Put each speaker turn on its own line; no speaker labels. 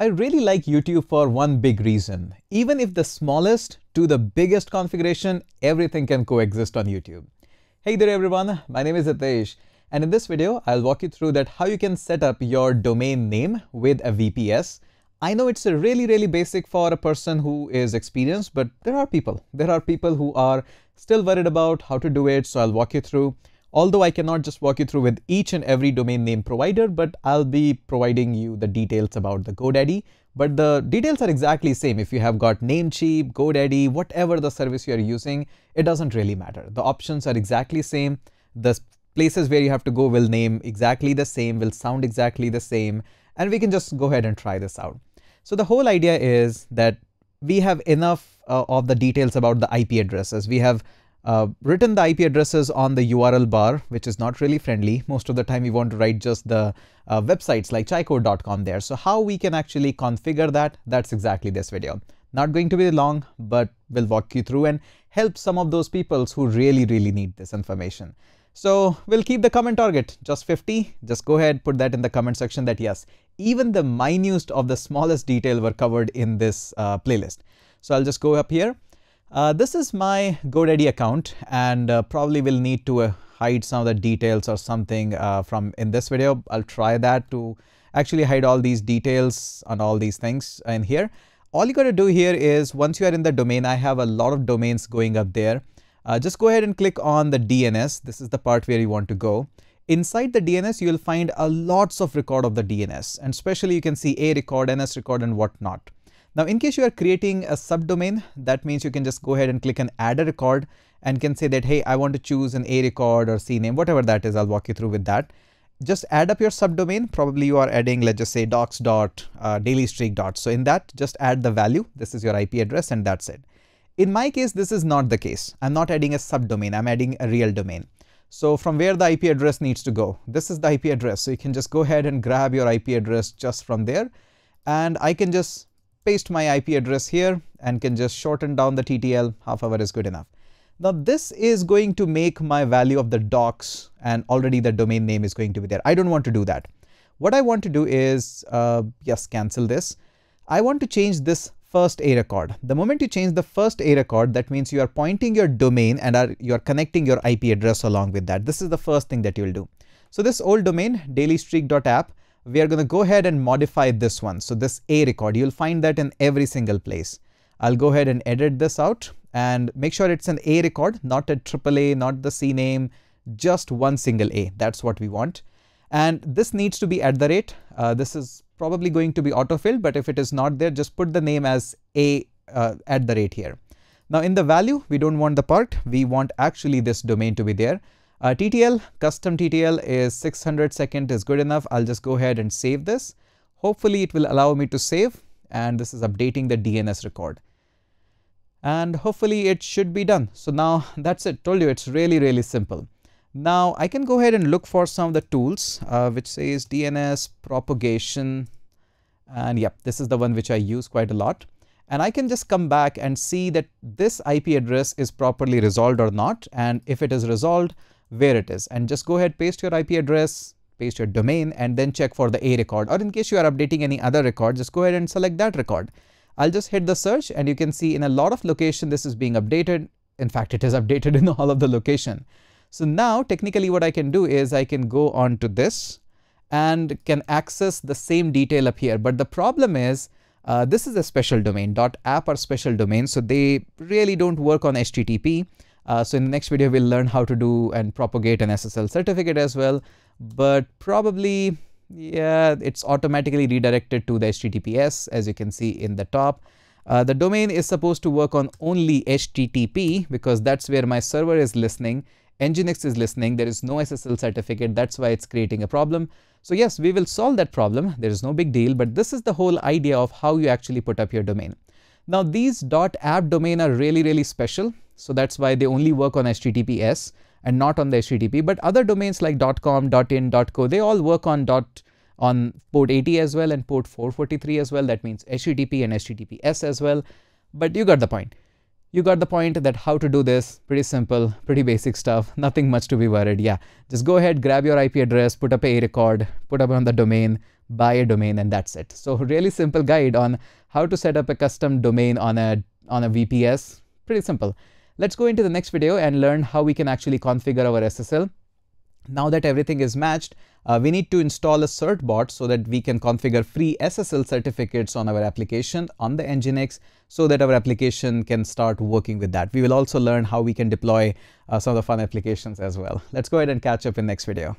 I really like YouTube for one big reason. Even if the smallest to the biggest configuration, everything can coexist on YouTube. Hey there everyone, my name is Hitesh and in this video I'll walk you through that how you can set up your domain name with a VPS. I know it's a really really basic for a person who is experienced but there are people, there are people who are still worried about how to do it so I'll walk you through. Although I cannot just walk you through with each and every domain name provider, but I'll be providing you the details about the GoDaddy. But the details are exactly same. If you have got Namecheap, GoDaddy, whatever the service you're using, it doesn't really matter. The options are exactly same. The places where you have to go will name exactly the same, will sound exactly the same, and we can just go ahead and try this out. So the whole idea is that we have enough uh, of the details about the IP addresses. We have uh, written the IP addresses on the URL bar, which is not really friendly. Most of the time we want to write just the uh, websites like chaicode.com there. So how we can actually configure that, that's exactly this video. Not going to be long, but we'll walk you through and help some of those people who really, really need this information. So we'll keep the comment target just 50. Just go ahead, put that in the comment section that yes, even the minutest of the smallest detail were covered in this uh, playlist. So I'll just go up here uh, this is my GoDaddy account and uh, probably will need to uh, hide some of the details or something uh, from in this video. I'll try that to actually hide all these details on all these things in here. All you got to do here is once you are in the domain, I have a lot of domains going up there. Uh, just go ahead and click on the DNS. This is the part where you want to go. Inside the DNS, you will find a lots of record of the DNS and especially you can see a record, NS record and whatnot. Now, in case you are creating a subdomain, that means you can just go ahead and click an add a record and can say that, hey, I want to choose an A record or CNAME, whatever that is, I'll walk you through with that. Just add up your subdomain. Probably you are adding, let's just say docs dot uh, dot. So in that, just add the value. This is your IP address and that's it. In my case, this is not the case. I'm not adding a subdomain. I'm adding a real domain. So from where the IP address needs to go, this is the IP address. So you can just go ahead and grab your IP address just from there. And I can just paste my IP address here and can just shorten down the TTL, half hour is good enough. Now this is going to make my value of the docs and already the domain name is going to be there. I don't want to do that. What I want to do is, uh, yes, cancel this. I want to change this first A record. The moment you change the first A record, that means you are pointing your domain and are, you are connecting your IP address along with that. This is the first thing that you will do. So this old domain dailystreak.app we are going to go ahead and modify this one. So this A record, you'll find that in every single place. I'll go ahead and edit this out and make sure it's an A record, not a AAA, not the CNAME, just one single A. That's what we want. And this needs to be at the rate. Uh, this is probably going to be autofilled, but if it is not there, just put the name as A uh, at the rate here. Now in the value, we don't want the part, we want actually this domain to be there. Uh, TTL, custom TTL is 600 second is good enough. I'll just go ahead and save this. Hopefully it will allow me to save and this is updating the DNS record. And hopefully it should be done. So now that's it. Told you it's really, really simple. Now I can go ahead and look for some of the tools uh, which says DNS propagation. And yep, this is the one which I use quite a lot. And I can just come back and see that this IP address is properly resolved or not. And if it is resolved, where it is and just go ahead paste your IP address paste your domain and then check for the A record or in case you are updating any other record just go ahead and select that record. I'll just hit the search and you can see in a lot of location this is being updated. In fact, it is updated in all of the location. So now technically what I can do is I can go on to this and can access the same detail up here. But the problem is uh, this is a special domain .app or special domain. So they really don't work on HTTP. Uh, so in the next video, we'll learn how to do and propagate an SSL certificate as well. But probably, yeah, it's automatically redirected to the HTTPS as you can see in the top. Uh, the domain is supposed to work on only HTTP because that's where my server is listening. Nginx is listening. There is no SSL certificate. That's why it's creating a problem. So yes, we will solve that problem. There is no big deal, but this is the whole idea of how you actually put up your domain. Now these dot .app domain are really, really special. So that's why they only work on HTTPS and not on the HTTP. But other domains like .com, .in, .co, they all work on dot on port 80 as well and port 443 as well. That means HTTP and HTTPS as well. But you got the point. You got the point that how to do this, pretty simple, pretty basic stuff, nothing much to be worried. Yeah, just go ahead, grab your IP address, put up a record, put up on the domain, buy a domain and that's it. So really simple guide on how to set up a custom domain on a, on a VPS. Pretty simple. Let's go into the next video and learn how we can actually configure our SSL. Now that everything is matched, uh, we need to install a certbot so that we can configure free SSL certificates on our application on the Nginx so that our application can start working with that. We will also learn how we can deploy uh, some of the fun applications as well. Let's go ahead and catch up in next video.